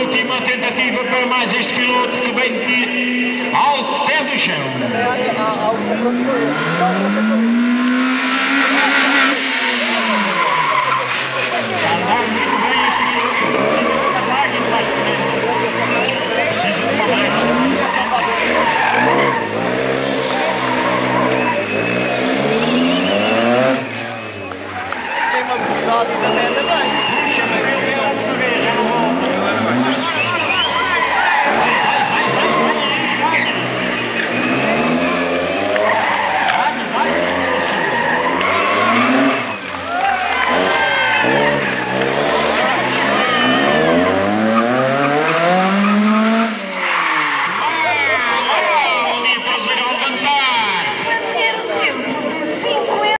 Última tentativa para mais este piloto que vem de ao pé do chão. all these Amanda Bunny.